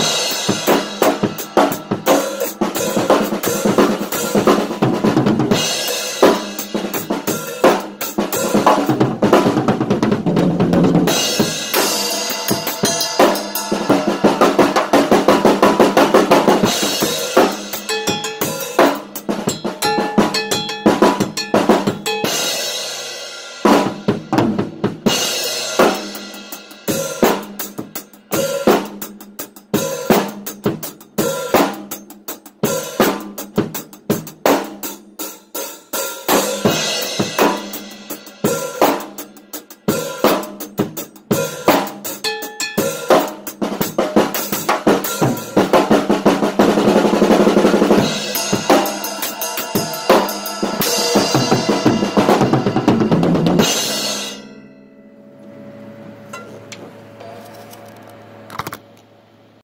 you